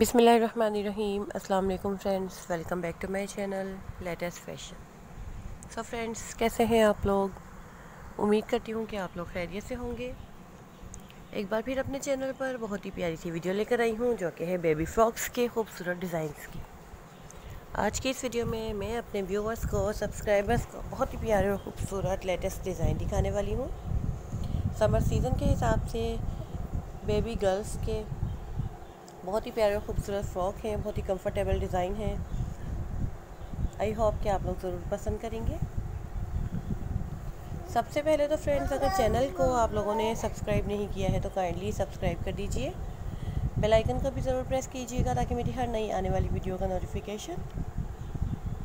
बिसमीम अल्लाम friends, welcome back to my channel latest fashion. So friends कैसे हैं आप लोग? उम्मीद करती हूँ कि आप लोग खैरियत से होंगे। एक बार फिर अपने चैनल पर बहुत ही प्यारी सी वीडियो लेकर आई हूँ, जो कि है बेबी फ्रॉक्स के खूबसूरत डिज़ाइंस की। आज की इस वीडियो में मैं अपने व्यूअर्स को सब्सक्राइबर्स को बहुत ही प्यारे और खूबसूरत लेटेस्ट डिज़ाइन दिखाने वाली हूँ। समर सीज़न के हिसाब से बेबी गर्ल्स के बहुत ही प्यारे और खूबसूरत फ्रॉक हैं, बहुत ही कंफर्टेबल डिज़ाइन है। आई होप कि आप लोग ज़रूर पसंद करेंगे। सबसे पहले तो फ्रेंड्स अगर चैनल को आप लोगों ने सब्सक्राइब नहीं किया है तो काइंडली सब्सक्राइब कर दीजिए। बेल आइकन का भी ज़रूर प्रेस कीजिएगा, ताकि मेरी हर नई आने वाली वीडियो का नोटिफिकेशन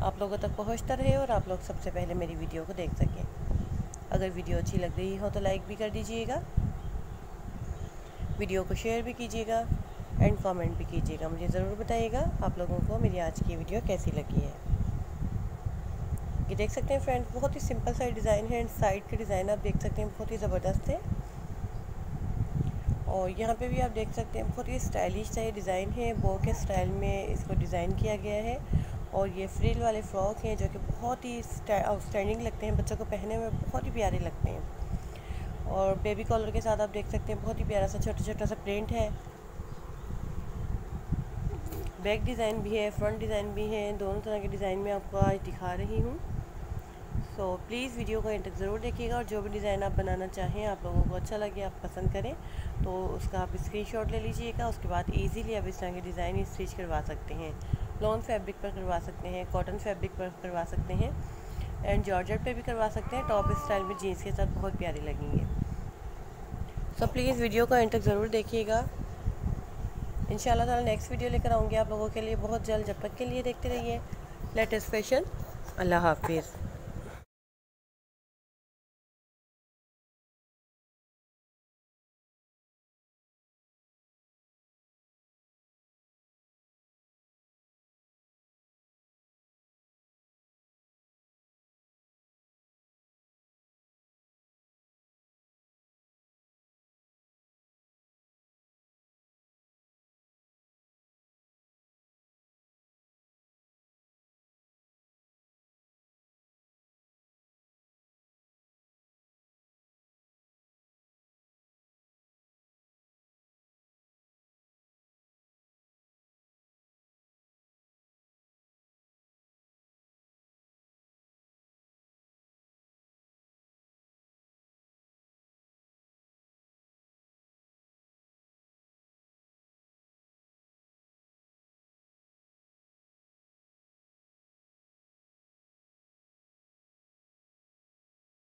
आप लोगों तक पहुँचता रहे और आप लोग सबसे पहले मेरी वीडियो को देख सकें। अगर वीडियो अच्छी लग रही हो तो लाइक भी कर दीजिएगा। वीडियो को शेयर भी कीजिएगा। एंड कमेंट भी कीजिएगा। मुझे ज़रूर बताइएगा आप लोगों को मेरी आज की वीडियो कैसी लगी है। ये देख सकते हैं फ्रेंड्स बहुत ही सिंपल सा डिज़ाइन है एंड साइड के डिज़ाइन आप देख सकते हैं, बहुत ही ज़बरदस्त है। और यहाँ पे भी आप देख सकते हैं, बहुत ही स्टाइलिश सा ये डिज़ाइन है बो के स्टाइल में इसको डिज़ाइन किया गया है। और ये फ्रिल वाले फ्रॉक हैं, जो कि बहुत ही आउटस्टैंडिंग लगते हैं, बच्चों को पहने में बहुत ही प्यारे लगते हैं। और बेबी कॉलर के साथ आप देख सकते हैं, बहुत ही प्यारा सा छोटा छोटा सा प्रिंट है। बैक डिज़ाइन भी है, फ्रंट डिज़ाइन भी है, दोनों तरह के डिज़ाइन में आपको आज दिखा रही हूँ। सो प्लीज़ वीडियो को एंड तक ज़रूर देखिएगा और जो भी डिज़ाइन आप बनाना चाहें, आप लोगों को अच्छा लगे, आप पसंद करें तो उसका आप स्क्रीनशॉट ले लीजिएगा, उसके बाद इजीली आप इस तरह के डिज़ाइन स्टिच करवा सकते हैं। लॉन फैब्रिक पर करवा सकते हैं कॉटन फैब्रिक पर करवा सकते हैं एंड जॉर्जेट पे भी करवा सकते हैं टॉप स्टाइल में जीन्स के साथ बहुत प्यारे लगेंगे। सो प्लीज़ वीडियो को एंड तक ज़रूर देखिएगा। इन ताला नेक्स्ट वीडियो लेकर आऊँगी आप लोगों के लिए। बहुत जल्द, जब तक के लिए देखते रहिए। लेटेस्ट फ़ैशन अल्लाह हाफिज़।